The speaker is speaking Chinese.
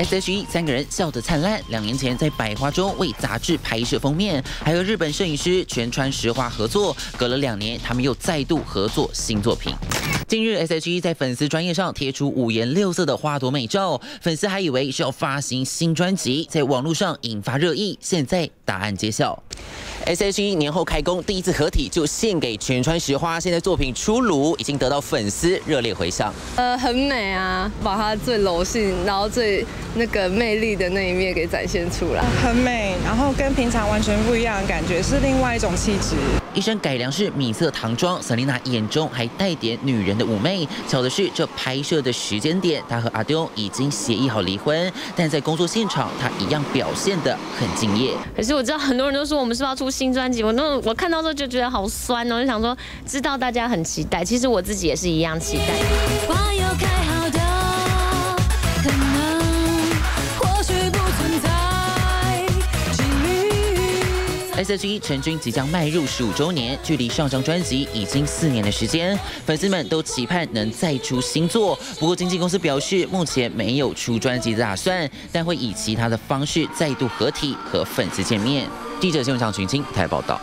S.H.E 三个人笑得灿烂。两年前在百花中为杂志拍摄封面，还和日本摄影师全川石花合作。隔了两年，他们又再度合作新作品。近日，S.H.E 在粉丝专业上贴出五颜六色的花朵美照，粉丝还以为是要发行新专辑，在网络上引发热议。现在答案揭晓。S.H.E 年后开工，第一次合体就献给全川石花。现在作品出炉，已经得到粉丝热烈回响。呃，很美啊，把它最柔性，然后最那个魅力的那一面给展现出来。很美，然后跟平常完全不一样的感觉，是另外一种气质。一身改良式米色唐装，Selina 眼中还带点女人的妩媚。巧的是，这拍摄的时间点，她和阿丢已经协议好离婚，但在工作现场，她一样表现得很敬业。可是我知道很多人都说我们是不是要出新专辑，我那我看到之后就觉得好酸哦，就想说知道大家很期待，其实我自己也是一样期待。S.H.E 成军即将迈入十五周年，距离上张专辑已经四年的时间，粉丝们都期盼能再出新作。不过经纪公司表示，目前没有出专辑的打算，但会以其他的方式再度合体和粉丝见面。记者新闻场群青台报道。